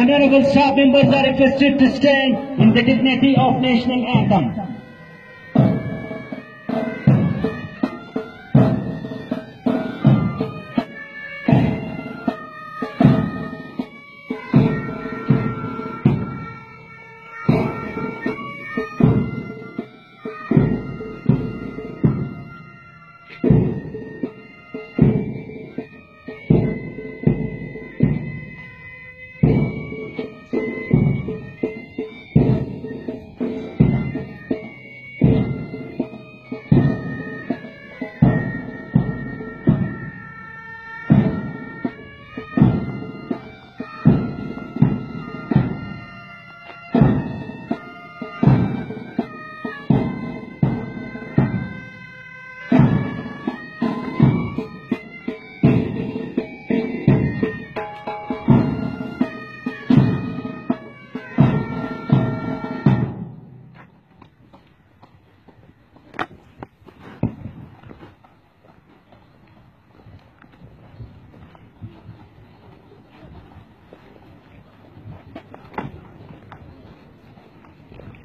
Honorable staff members are requested to stand in the dignity of national anthem.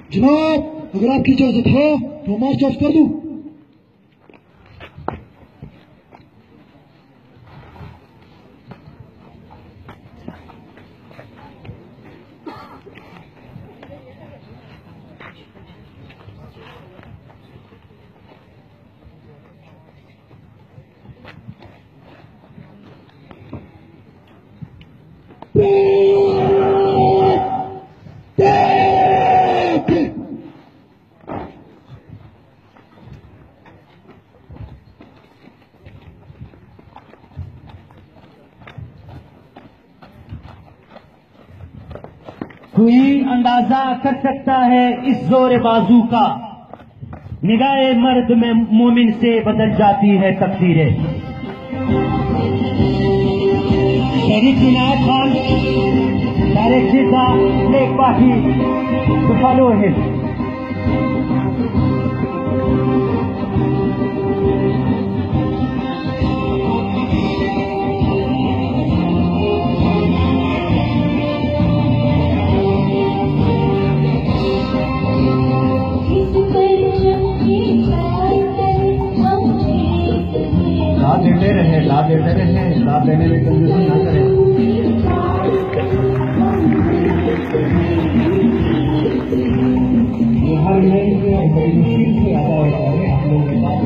جناب اگر آپ کی اجازت ہو تو مارچ آف کر دوں۔ کوئی اندازہ کر سکتا ہے اس زور بازو کا؟ نگاہ مرد میں مومن سے بدل جاتی ہے تقدیریں شریف عنایت خان ڈائریکٹر تھا لیک لابھ لیتے رہیں لابھ لینے میں کنجوسی نہ کریں ہر لین کے بڑی مشکل سے ادا ہوتا ہے ہم لوگ کے ساتھ